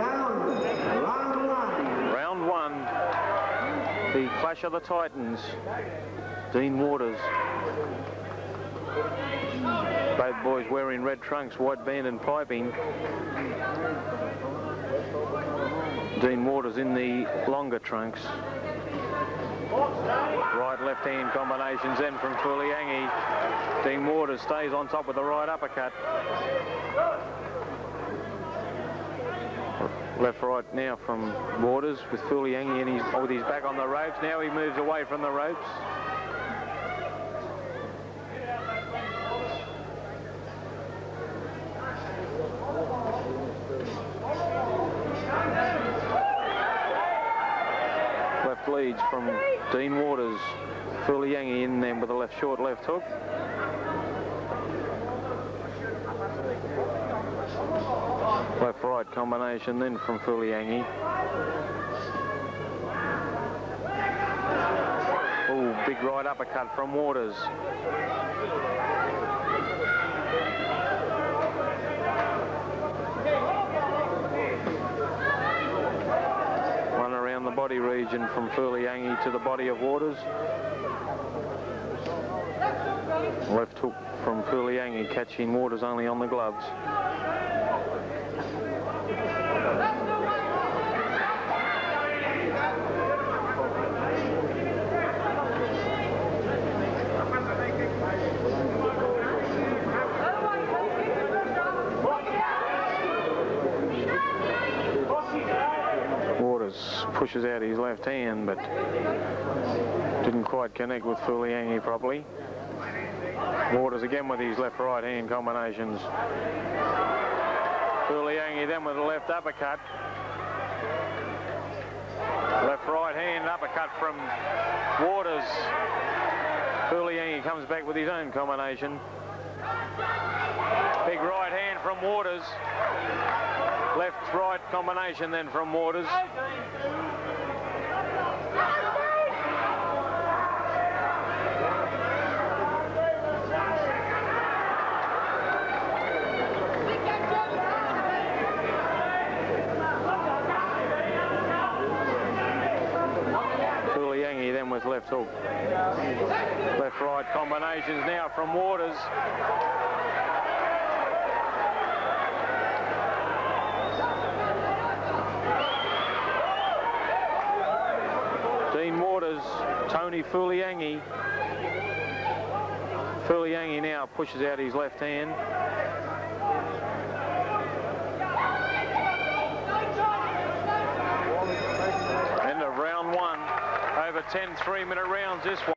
down. Round one. Round one. The Clash of the Titans. Dean Waters. Both boys wearing red trunks, white band and piping. Dean Waters in the longer trunks. Right left hand combinations then from Fulilangi. Dean Waters stays on top with the right uppercut. Left right now from Waters with Fulilangi and he's with his back on the ropes. Now he moves away from the ropes. Left leads from Dean Waters. Fulilangi in then with a left short left hook. Combination then from Fulilangi. Oh, big right uppercut from Waters. Run around the body region from Fulilangi to the body of Waters. Left hook from Fulilangi catching Waters only on the gloves. Waters pushes out his left hand, but didn't quite connect with Fulilangi properly. Waters again with his left-right hand combinations. Fulilangi then with a left uppercut. Left-right hand uppercut from Waters. Fulilangi comes back with his own combination. Big right hand from Waters. Left-right combination then from Waters. With left hook. Left-right combinations now from Waters. Dean Waters, Tony Fulilangi. Fulilangi now pushes out his left hand. End of round one. Over 10 three-minute rounds this one.